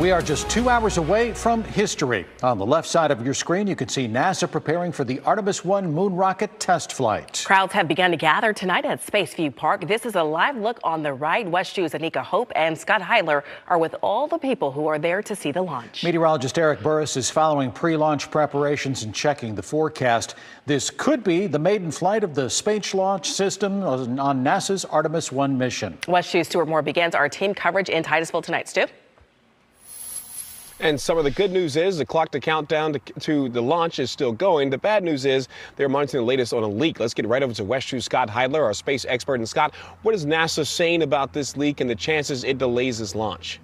We are just two hours away from history. On the left side of your screen, you can see NASA preparing for the Artemis 1 moon rocket test flight. Crowds have begun to gather tonight at Spaceview Park. This is a live look on the right. WESH 2's Anika Hope and Scott Heidler are with all the people who are there to see the launch. Meteorologist Eric Burris is following pre-launch preparations and checking the forecast. This could be the maiden flight of the space launch system on NASA's Artemis 1 mission. WESH 2's Stuart Moore begins our team coverage in Titusville tonight. Stu? And some of the good news is the clock to countdown to, to, the launch is still going. The bad news is they're monitoring the latest on a leak. Let's get right over to WESH 2 Scott Heidler, our space expert. And Scott, what is NASA saying about this leak and the chances it delays this launch?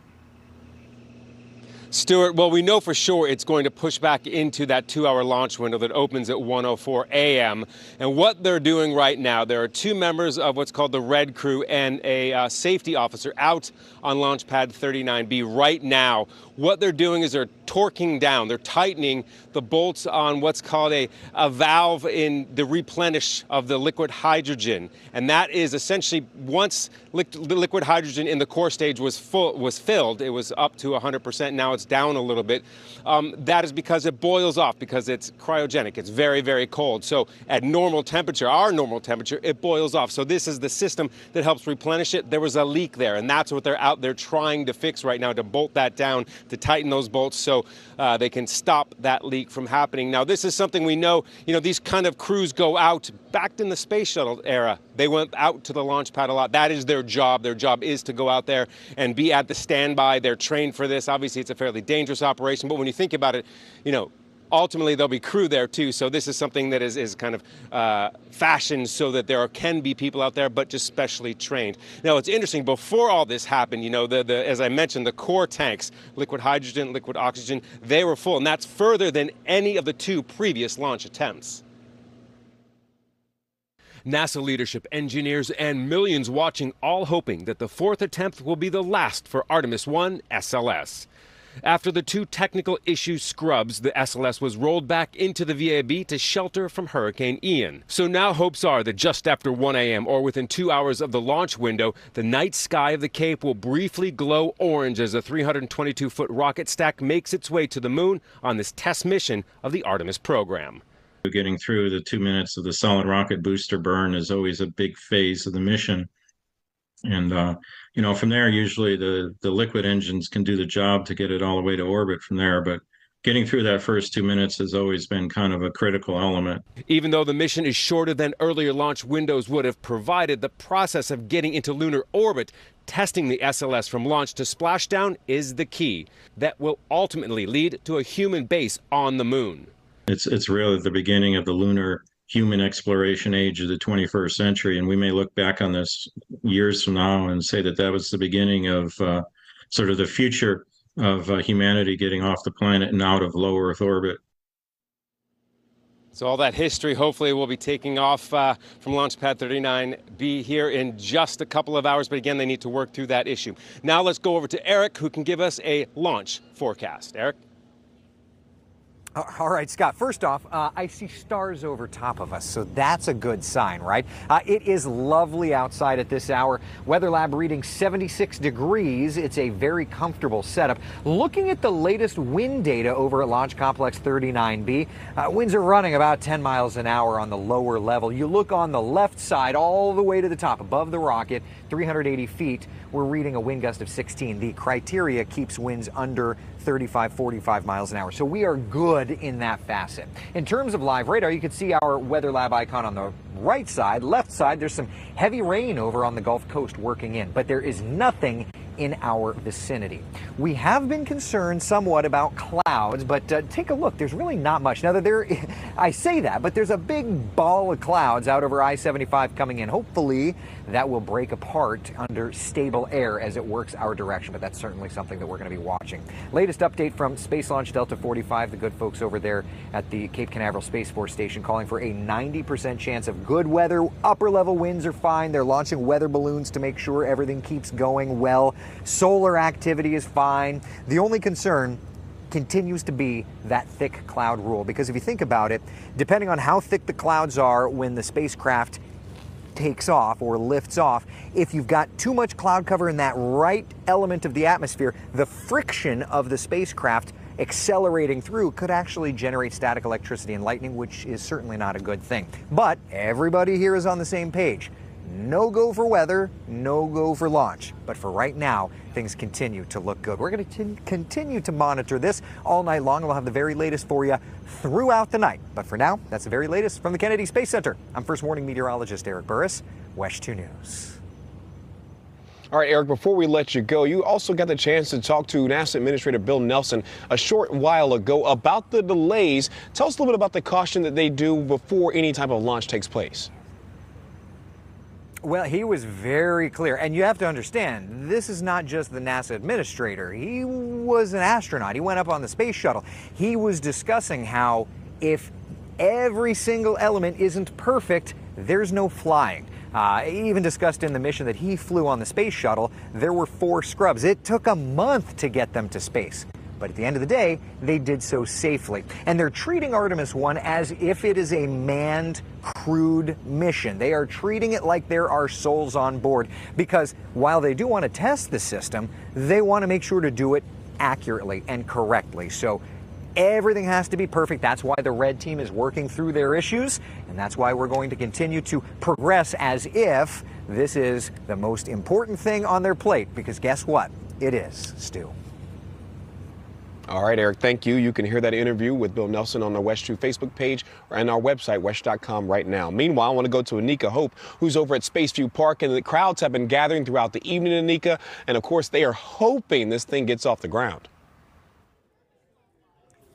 Stuart, well, we know for sure it's going to push back into that two hour launch window that opens at 1.04 a.m. And what they're doing right now, there are two members of what's called the Red Crew and a uh, safety officer out on Launch Pad 39B right now. What they're doing is they're torquing down, they're tightening the bolts on what's called a, a valve in the replenish of the liquid hydrogen. And that is essentially once li liquid hydrogen in the core stage was full, was filled, it was up to 100%. Now it's down a little bit. Um, that is because it boils off because it's cryogenic. It's very, very cold. So at normal temperature, our normal temperature, it boils off. So this is the system that helps replenish it. There was a leak there, and that's what they're out there trying to fix right now to bolt that down to tighten those bolts so uh, they can stop that leak from happening. Now, this is something we know, you know, these kind of crews go out back in the space shuttle era. They went out to the launch pad a lot. That is their job. Their job is to go out there and be at the standby. They're trained for this. Obviously, it's a fairly dangerous operation, but when you think about it, you know, ultimately there'll be crew there too. So this is something that is, is kind of uh, fashioned so that there can be people out there, but just specially trained. Now it's interesting, before all this happened, you know, the, the, as I mentioned, the core tanks, liquid hydrogen, liquid oxygen, they were full. And that's further than any of the two previous launch attempts. NASA leadership, engineers, and millions watching all hoping that the fourth attempt will be the last for Artemis 1 SLS. After the two technical issue scrubs, the SLS was rolled back into the VAB to shelter from Hurricane Ian. So now hopes are that just after 1 a.m. or within two hours of the launch window, the night sky of the Cape will briefly glow orange as a 322 foot rocket stack makes its way to the moon on this test mission of the Artemis program. Getting through the two minutes of the solid rocket booster burn is always a big phase of the mission. And uh, you know, from there, usually the the liquid engines can do the job to get it all the way to orbit from there. But getting through that first two minutes has always been kind of a critical element. Even though the mission is shorter than earlier launch windows would have provided, the process of getting into lunar orbit, testing the SLS from launch to splashdown is the key that will ultimately lead to a human base on the moon. It's it's really the beginning of the lunar human exploration age of the 21st century. And we may look back on this years from now and say that that was the beginning of uh, sort of the future of uh, humanity getting off the planet and out of low Earth orbit. So all that history hopefully will be taking off uh, from Launchpad 39B here in just a couple of hours. But again, they need to work through that issue. Now let's go over to Eric, who can give us a launch forecast. Eric? Uh, all right, Scott. First off, uh, I see stars over top of us, so that's a good sign, right? Uh, it is lovely outside at this hour. Weather Lab reading 76 degrees. It's a very comfortable setup. Looking at the latest wind data over at Launch Complex 39B, uh, winds are running about 10 miles an hour on the lower level. You look on the left side all the way to the top, above the rocket, 380 feet, we're reading a wind gust of 16. The criteria keeps winds under 35, 45 miles an hour. So we are good in that facet. In terms of live radar, you can see our Weather Lab icon on the right side. Left side, there's some heavy rain over on the Gulf Coast working in, but there is nothing in our vicinity. We have been concerned somewhat about clouds, but uh, take a look. There's really not much. Now there, I say that, but there's a big ball of clouds out over I-75 coming in. Hopefully that will break apart under stable air as it works our direction, but that's certainly something that we're going to be watching. Latest update from Space Launch Delta 45, the good folks over there at the Cape Canaveral Space Force Station calling for a 90% chance of good weather. Upper level winds are fine. They're launching weather balloons to make sure everything keeps going well. Solar activity is fine. The only concern continues to be that thick cloud rule because if you think about it, depending on how thick the clouds are when the spacecraft takes off or lifts off, if you've got too much cloud cover in that right element of the atmosphere, the friction of the spacecraft accelerating through could actually generate static electricity and lightning, which is certainly not a good thing. But everybody here is on the same page. No go for weather, no go for launch. But for right now, things continue to look good. We're going to continue to monitor this all night long. and We'll have the very latest for you throughout the night. But for now, that's the very latest from the Kennedy Space Center. I'm First Warning Meteorologist Eric Burris, WESH 2 News. All right, Eric, before we let you go, you also got the chance to talk to NASA Administrator Bill Nelson a short while ago about the delays. Tell us a little bit about the caution that they do before any type of launch takes place. Well, he was very clear. And you have to understand, this is not just the NASA administrator. He was an astronaut. He went up on the space shuttle. He was discussing how if every single element isn't perfect, there's no flying. Uh, even discussed in the mission that he flew on the space shuttle, there were four scrubs. It took a month to get them to space. But at the end of the day, they did so safely. And they're treating Artemis 1 as if it is a manned, crewed mission. They are treating it like there are souls on board because while they do want to test the system, they want to make sure to do it accurately and correctly. So everything has to be perfect. That's why the red team is working through their issues, and that's why we're going to continue to progress as if this is the most important thing on their plate because guess what? It is, Stu. All right, Eric, thank you. You can hear that interview with Bill Nelson on the WESH 2 Facebook page and our website, wesh.com, right now. Meanwhile, I want to go to Anika Hope, who's over at Spaceview Park, and the crowds have been gathering throughout the evening, Anika, and of course, they are hoping this thing gets off the ground.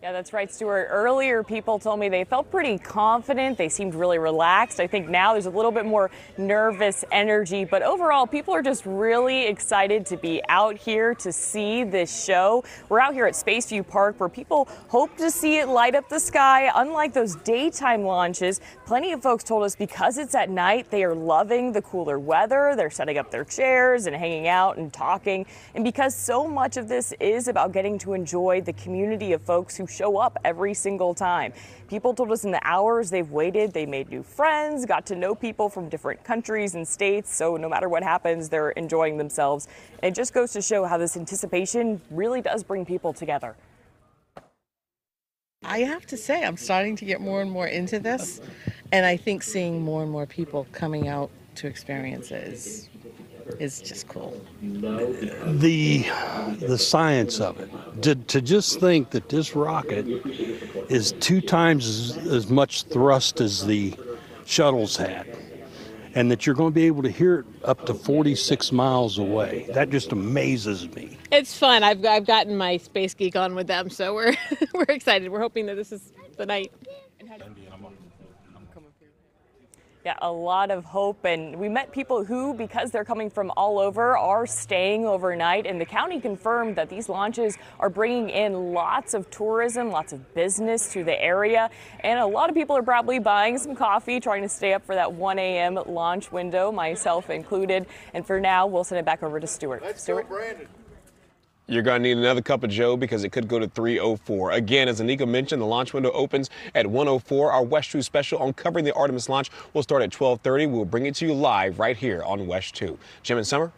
Yeah, that's right, Stuart. Earlier, people told me they felt pretty confident. They seemed really relaxed. I think now there's a little bit more nervous energy, but overall, people are just really excited to be out here to see this show. We're out here at Spaceview Park where people hope to see it light up the sky. Unlike those daytime launches, plenty of folks told us because it's at night, they are loving the cooler weather. They're setting up their chairs and hanging out and talking. And because so much of this is about getting to enjoy the community of folks who show up every single time. People told us in the hours they've waited, they made new friends, got to know people from different countries and states. So no matter what happens, they're enjoying themselves. And it just goes to show how this anticipation really does bring people together. I have to say, I'm starting to get more and more into this. And I think seeing more and more people coming out to experience it is, is just cool. the the science of it to, to just think that this rocket is two times as, as much thrust as the shuttles had and that you're going to be able to hear it up to 46 miles away that just amazes me It's fun. I've I've gotten my space geek on with them, so we're we're excited. We're hoping that this is the night. Yeah, a lot of hope. And we met people who, because they're coming from all over, are staying overnight. And the county confirmed that these launches are bringing in lots of tourism, lots of business to the area. And a lot of people are probably buying some coffee, trying to stay up for that 1 a.m. launch window, myself included. And for now, we'll send it back over to Stuart. Let's Stuart? You're going to need another cup of Joe because it could go to 304. Again, as Anika mentioned, the launch window opens at 104. Our WESH 2 special on covering the Artemis launch will start at 1230. We'll bring it to you live right here on WESH 2. Jim and Summer,